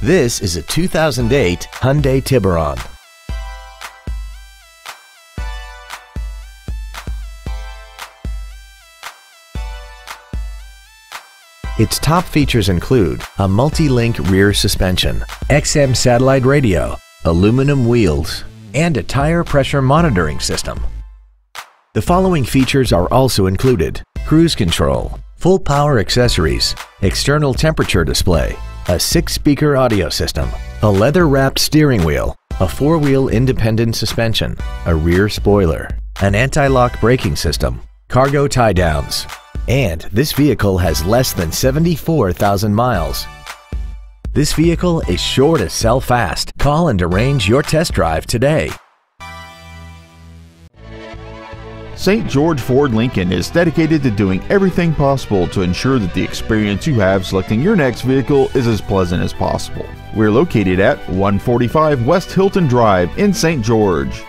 This is a 2008 Hyundai Tiburon. Its top features include a multi-link rear suspension, XM satellite radio, aluminum wheels, and a tire pressure monitoring system. The following features are also included. Cruise control, full power accessories, external temperature display, a six-speaker audio system, a leather-wrapped steering wheel, a four-wheel independent suspension, a rear spoiler, an anti-lock braking system, cargo tie-downs, and this vehicle has less than 74,000 miles. This vehicle is sure to sell fast. Call and arrange your test drive today. St. George Ford Lincoln is dedicated to doing everything possible to ensure that the experience you have selecting your next vehicle is as pleasant as possible. We're located at 145 West Hilton Drive in St. George.